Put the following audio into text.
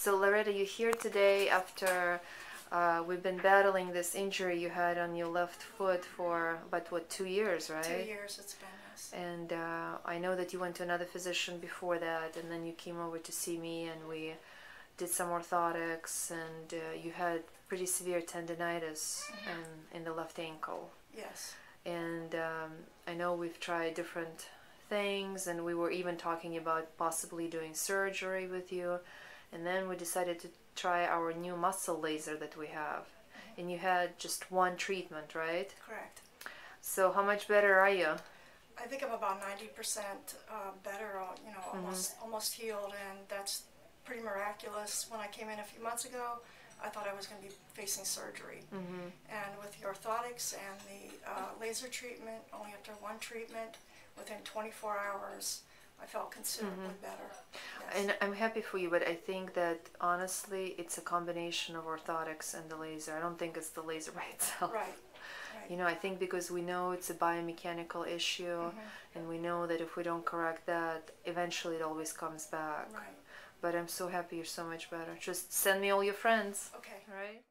So, Loretta, you're here today after uh, we've been battling this injury you had on your left foot for about what two years, right? Two years it's been, yes. And uh, I know that you went to another physician before that, and then you came over to see me, and we did some orthotics, and uh, you had pretty severe tendonitis in, in the left ankle. Yes. And um, I know we've tried different things, and we were even talking about possibly doing surgery with you. And then we decided to try our new muscle laser that we have. And you had just one treatment, right? Correct. So, how much better are you? I think I'm about 90% uh, better, you know, Mm-hmm. almost almost healed, and that's pretty miraculous. When I came in a few months ago, I thought I was going to be facing surgery. Mm-hmm. And with the orthotics and the uh, laser treatment, only after one treatment, within 24 hours, I felt considerably better. Mm-hmm. And I'm happy for you, but I think that honestly, it's a combination of orthotics and the laser. I don't think it's the laser by itself. right. You know, I think because we know it's a biomechanical issue, mm-hmm. and we know that if we don't correct that, eventually it always comes back. Right. But I'm so happy you're so much better. Just send me all your friends. Okay. All right?